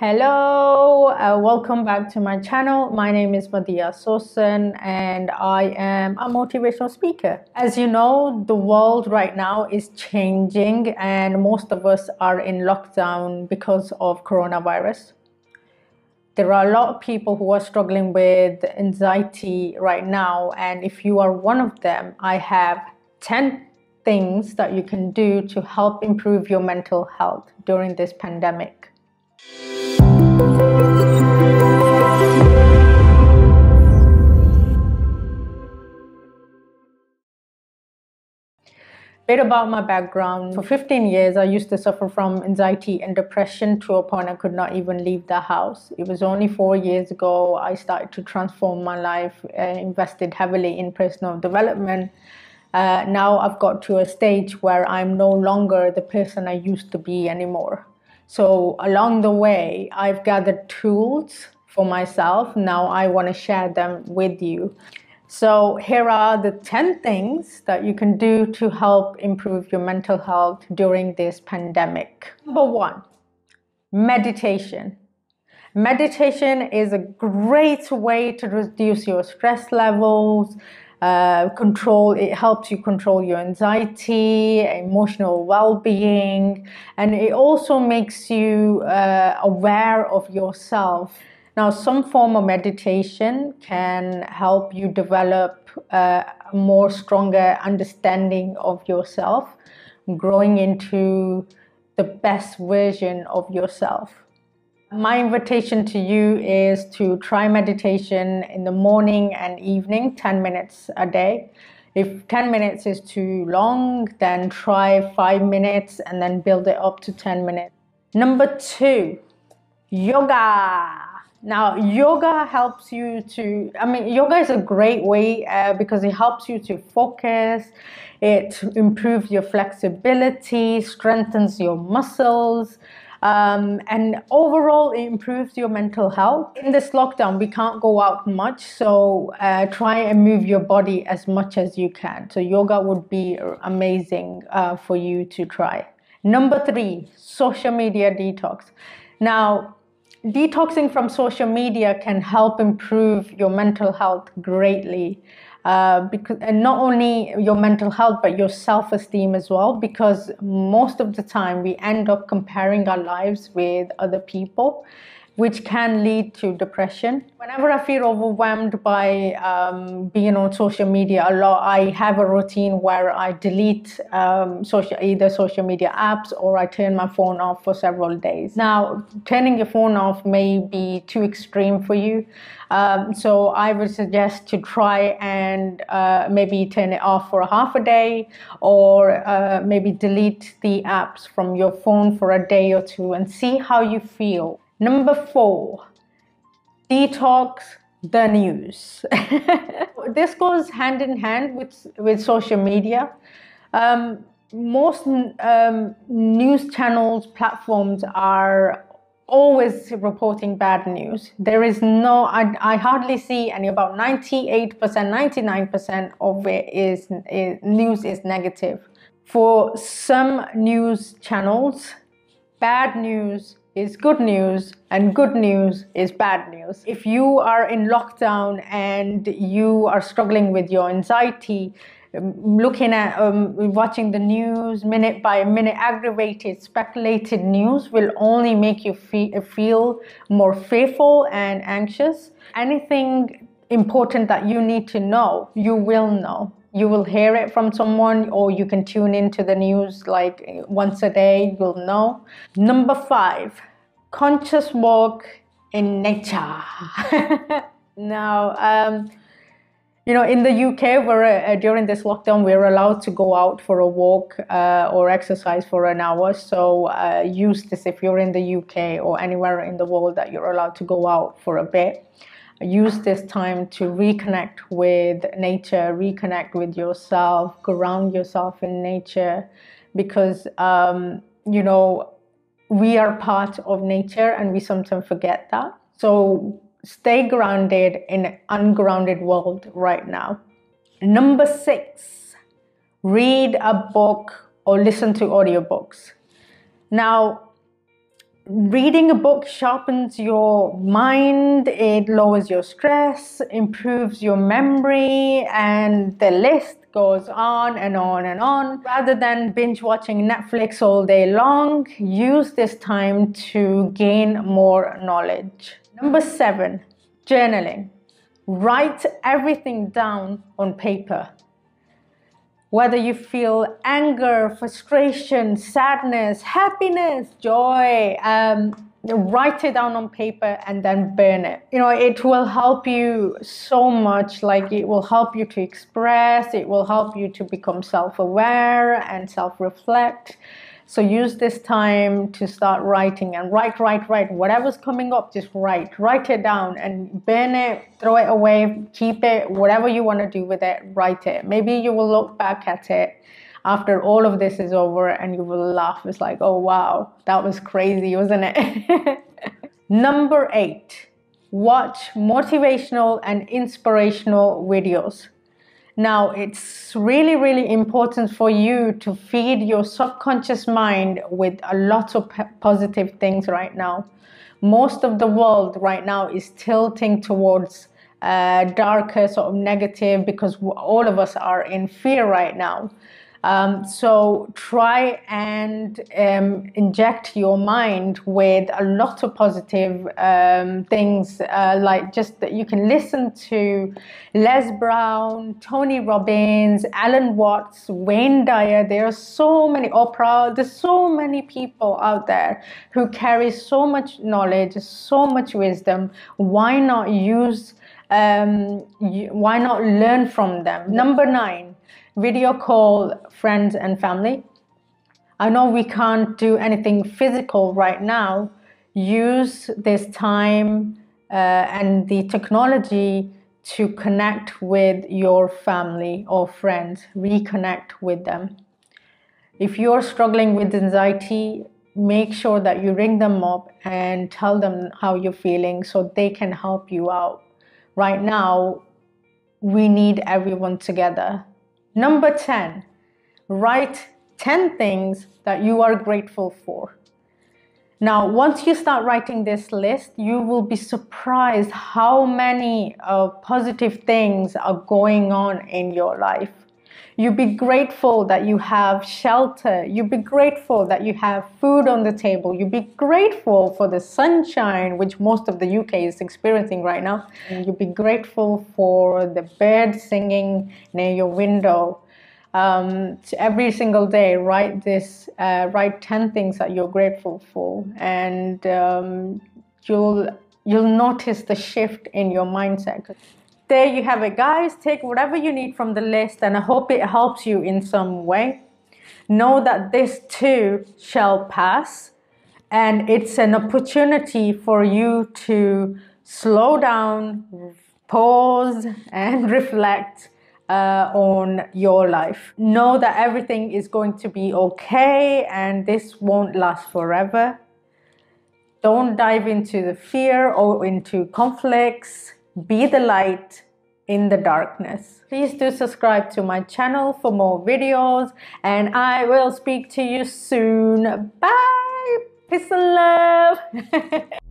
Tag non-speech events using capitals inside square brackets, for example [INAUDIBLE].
Hello, uh, welcome back to my channel. My name is Madiha Sosan and I am a motivational speaker. As you know, the world right now is changing and most of us are in lockdown because of coronavirus. There are a lot of people who are struggling with anxiety right now and if you are one of them, I have 10 things that you can do to help improve your mental health during this pandemic. Bit about my background. For 15 years, I used to suffer from anxiety and depression to a point I could not even leave the house. It was only four years ago I started to transform my life, uh, invested heavily in personal development. Uh, now I've got to a stage where I'm no longer the person I used to be anymore. So along the way, I've gathered tools for myself. Now I want to share them with you. So here are the 10 things that you can do to help improve your mental health during this pandemic. Number one, meditation. Meditation is a great way to reduce your stress levels, uh, control it helps you control your anxiety emotional well-being and it also makes you uh, aware of yourself. Now some form of meditation can help you develop uh, a more stronger understanding of yourself growing into the best version of yourself my invitation to you is to try meditation in the morning and evening, 10 minutes a day. If 10 minutes is too long, then try 5 minutes and then build it up to 10 minutes. Number two, yoga. Now, yoga helps you to, I mean, yoga is a great way uh, because it helps you to focus, it improves your flexibility, strengthens your muscles. Um, and overall, it improves your mental health. In this lockdown, we can't go out much, so uh, try and move your body as much as you can. So, yoga would be amazing uh, for you to try. Number three, social media detox. Now, detoxing from social media can help improve your mental health greatly uh, because and not only your mental health but your self-esteem as well because most of the time we end up comparing our lives with other people which can lead to depression. Whenever I feel overwhelmed by um, being on social media a lot, I have a routine where I delete um, social, either social media apps or I turn my phone off for several days. Now, turning your phone off may be too extreme for you. Um, so I would suggest to try and uh, maybe turn it off for a half a day or uh, maybe delete the apps from your phone for a day or two and see how you feel. Number four, detox the news. [LAUGHS] this goes hand in hand with, with social media. Um, most um, news channels, platforms are always reporting bad news. There is no, I, I hardly see any, about 98%, 99% of it is, is news is negative. For some news channels, bad news is good news and good news is bad news. If you are in lockdown and you are struggling with your anxiety, um, looking at um, watching the news minute by minute aggravated speculated news will only make you fe- feel more fearful and anxious. Anything important that you need to know you will know. You will hear it from someone or you can tune into the news like once a day you'll know. Number five conscious walk in nature. [LAUGHS] Now um, you know in the uk we're uh, during this lockdown we're allowed to go out for a walk uh, or exercise for an hour. So uh, use this if you're in the uk or anywhere in the world that you're allowed to go out for a bit. Use this time to reconnect with nature, reconnect with yourself, ground yourself in nature, because um, you know we are part of nature and we sometimes forget that. So stay grounded in an ungrounded world right now. Number six, read a book or listen to audiobooks. Now, reading a book sharpens your mind, it lowers your stress, improves your memory, and the list goes on and on and on. Rather than binge watching Netflix all day long, use this time to gain more knowledge. Number seven, journaling. Write everything down on paper whether you feel anger, frustration, sadness, happiness, joy, um, write it down on paper and then burn it. You know, it will help you so much. Like, it will help you to express, it will help you to become self aware and self reflect. So use this time to start writing and write, write, write. Whatever's coming up, just write. Write it down and burn it, throw it away, keep it, whatever you want to do with it, write it. Maybe you will look back at it after all of this is over and you will laugh. It's like, oh wow, that was crazy, wasn't it? [LAUGHS] Number eight, watch motivational and inspirational videos. Now, it's really, really important for you to feed your subconscious mind with a lot of positive things right now. Most of the world right now is tilting towards uh, darker, sort of negative, because all of us are in fear right now. Um, so try and um, inject your mind with a lot of positive um, things, uh, like just that you can listen to Les Brown, Tony Robbins, Alan Watts, Wayne Dyer. There are so many Oprah. There's so many people out there who carry so much knowledge, so much wisdom. Why not use? Um, why not learn from them? Number nine video call friends and family. I know we can't do anything physical right now. Use this time uh, and the technology to connect with your family or friends, reconnect with them. If you're struggling with anxiety, make sure that you ring them up and tell them how you're feeling so they can help you out. Right now, we need everyone together Number 10, write 10 things that you are grateful for. Now, once you start writing this list, you will be surprised how many uh, positive things are going on in your life. You be grateful that you have shelter. You be grateful that you have food on the table. You be grateful for the sunshine, which most of the UK is experiencing right now. You be grateful for the birds singing near your window. Um, every single day, write this. Uh, write ten things that you're grateful for, and um, you'll you'll notice the shift in your mindset there you have it, guys. Take whatever you need from the list, and I hope it helps you in some way. Know that this too shall pass, and it's an opportunity for you to slow down, pause, and [LAUGHS] reflect. Uh, on your life. Know that everything is going to be okay and this won't last forever. Don't dive into the fear or into conflicts be the light in the darkness. Please do subscribe to my channel for more videos and I will speak to you soon. Bye! Peace and love! [LAUGHS]